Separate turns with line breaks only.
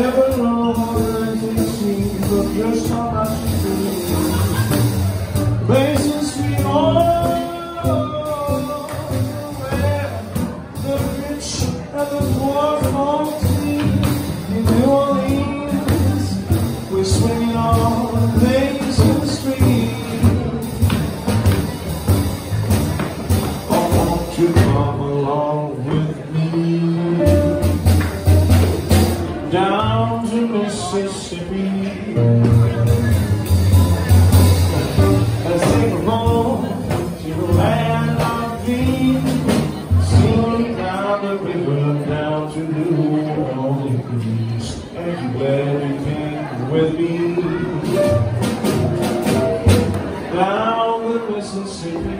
never know what I can see, but you're so much to me. Down to Mississippi? Roll to the land of down the river down to New Orleans. And you with me down the Mississippi.